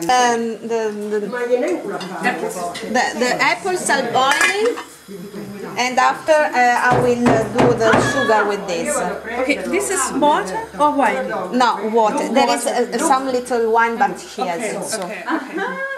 Um, the, the, the, the apples are boiling and after uh, I will uh, do the sugar with this. Okay, this is water or wine? No, water. There is uh, some little wine but he has. Okay, okay.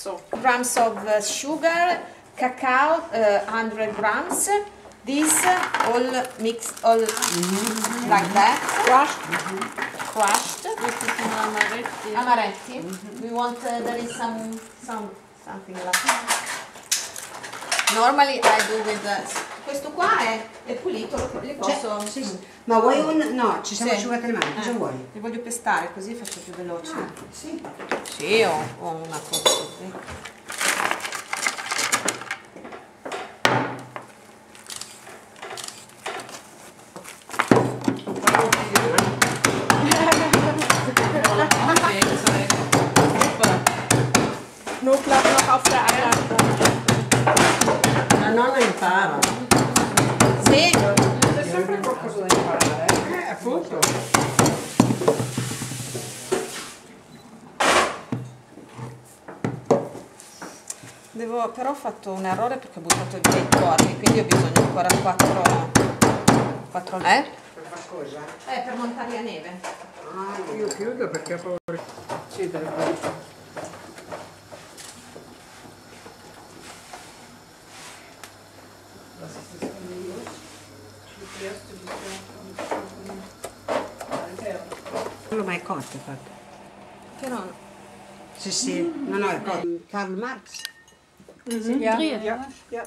So, grams of uh, sugar, cacao, uh, 100 grams. This all mixed, all like that, crushed, crushed. Amaretti. We want uh, there is some some something like that. Normally I do with the, questo qua è, è pulito, lo- li posso Sì, sì. Ma vuoi un... No, ci siamo Sì. asciugate le mani, cosa Eh, vuoi? Li voglio pestare così faccio più veloce. Sì. Sì, ho, ho una cosa Knoblauch noch auf der Seite. La nonna impara. Sì, C'è sempre qualcosa da imparare. Eh, appunto. devo, però ho fatto un errore perché ho buttato via i corni, quindi ho bisogno ancora 4... 4 eh? Cosa? Eh, per montare la neve. Ah, Io chiudo perché ho paura. Sì, lo fai. quello ma è cotto fatto. Però Sì, sì. No, no, è cotto. Karl Marx. Ja. Ja, ja.